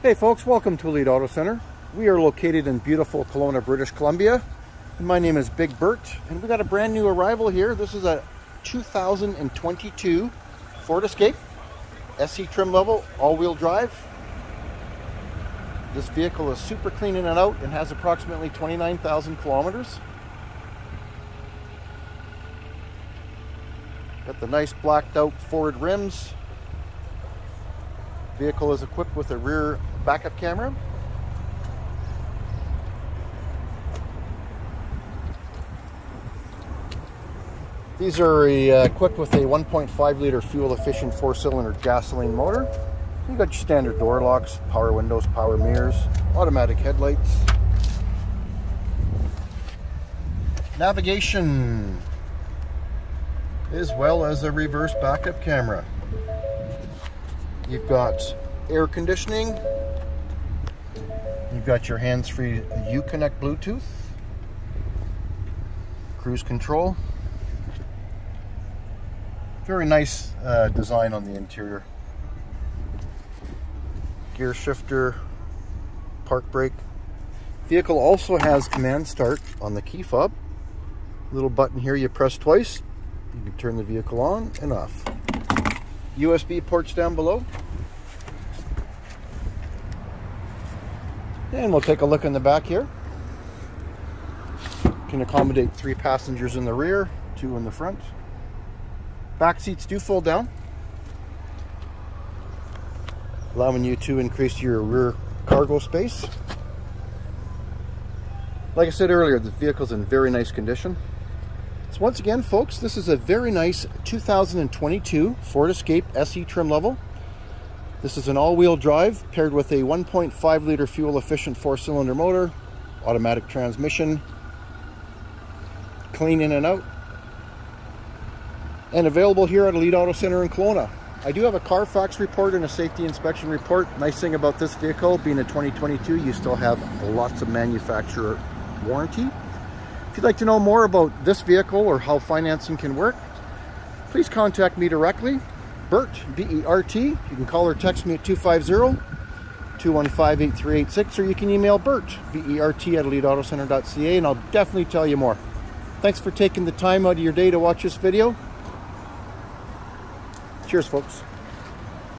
Hey folks, welcome to Elite Auto Centre. We are located in beautiful Kelowna, British Columbia. My name is Big Bert, and we got a brand new arrival here. This is a 2022 Ford Escape, SE trim level, all-wheel drive. This vehicle is super clean in and out and has approximately 29,000 kilometers. Got the nice blacked out forward rims, Vehicle is equipped with a rear backup camera. These are uh, equipped with a 1.5 liter fuel efficient four cylinder gasoline motor. You got your standard door locks, power windows, power mirrors, automatic headlights. Navigation, as well as a reverse backup camera. You've got air conditioning. You've got your hands-free Uconnect Bluetooth. Cruise control. Very nice uh, design on the interior. Gear shifter, park brake. Vehicle also has command start on the key fob. Little button here you press twice. You can turn the vehicle on and off. USB ports down below. And we'll take a look in the back here. Can accommodate three passengers in the rear, two in the front. Back seats do fold down, allowing you to increase your rear cargo space. Like I said earlier, the vehicle's in very nice condition. So once again, folks, this is a very nice 2022 Ford Escape SE trim level. This is an all-wheel drive paired with a 1.5 liter fuel efficient four-cylinder motor, automatic transmission, clean in and out, and available here at Elite Auto Centre in Kelowna. I do have a Carfax report and a safety inspection report. Nice thing about this vehicle, being a 2022, you still have lots of manufacturer warranty. If you'd like to know more about this vehicle or how financing can work, please contact me directly. Bert, B-E-R-T. You can call or text me at 250-215-8386 or you can email Bert, B-E-R-T at eliteautocentre.ca and I'll definitely tell you more. Thanks for taking the time out of your day to watch this video. Cheers, folks.